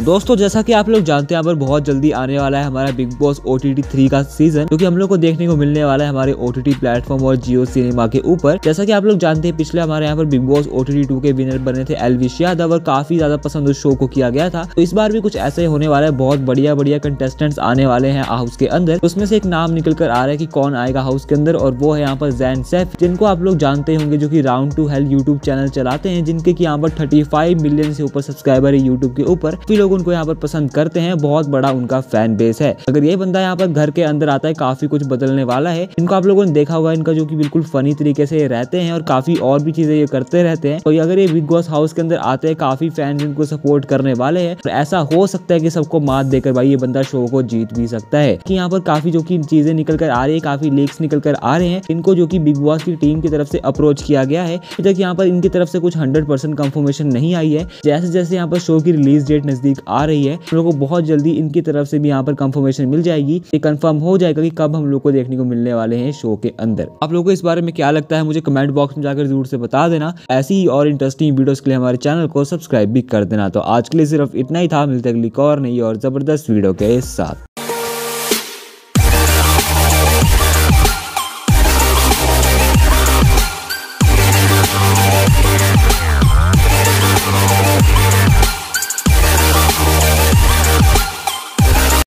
दोस्तों, जैसा कि आप लोग जानते हैं पर बहुत जल्दी आने वाला है हमारा Bigg Boss O T three का सीज़न जो हम लोग को देखने को मिलने वाला है हमारे ओ टी प्लेटफॉर्म और जियो सिनेमा के ऊपर। जैसा कि आप लोग जानते हैं, पिछले हमारे यहाँ पर Bigg Boss O T two के विनर बने थे एलविश यादव और काफ़ी ज़्यादा पसंद उस शो को किया गया था। तो इस बार भी कुछ ऐसे होने वाला है, बहुत बढ़िया बढ़िया कंटेस्टेंट्स आने वाले हैं हाउस के अंदर। उसमें से एक नाम निकल कर आ रहा है की कौन आएगा हाउस के अंदर, और वो है यहाँ पर जैन सैफ जिनको आप लोग जानते होंगे जो की round two health YouTube channel चलाते हैं, जिनके की यहाँ पर थर्टी मिलियन से ऊपर सब्सक्राइबर है यूट्यूब के ऊपर। भी लोग उनको यहाँ पर पसंद करते हैं, बहुत बड़ा उनका फ़ैन बेस है। अगर ये बंदा यहाँ पर घर के अंदर आता है, काफ़ी कुछ बदलने वाला है। इनको आप लोगों ने देखा होगा इनका, जो कि बिल्कुल फनी तरीके से रहते हैं और काफ़ी और भी चीज़ें ये करते रहते हैं। तो अगर ये बिग बॉस हाउस के अंदर आते हैं, काफ़ी फ़ैन इनको सपोर्ट करने वाले हैं। तो ऐसा हो सकता है कि सबको मात देकर भाई ये बंदा शो को जीत भी सकता है। कि यहाँ पर काफ़ी जो की चीज़ें निकल कर आ रही है, काफ़ी लीक्स निकल कर आ रहे हैं। इनको जो की बिग बॉस की टीम की तरफ़ से अप्रोच किया गया है। यहाँ पर इनकी तरफ़ से कुछ हंड्रेड परसेंट नहीं आई है। जैसे जैसे यहाँ पर शो की रिलीज़ डेट नज़दीक आ रही है। हम लोग को बहुत जल्दी इनकी तरफ़ से भी यहाँ पर कंफर्मेशन मिल जाएगी। ये कंफर्म हो जाएगा कि कब हम लोग को देखने को मिलने वाले हैं शो के अंदर। आप लोगों को इस बारे में क्या लगता है मुझे कमेंट बॉक्स में जाकर ज़रूर से बता देना। ऐसी ही और इंटरेस्टिंग वीडियोस के लिए हमारे चैनल को सब्सक्राइब भी कर देना। तो आज के लिए सिर्फ़ इतना ही था। मिलते अगली और नहीं और ज़बरदस्त वीडियो के साथ।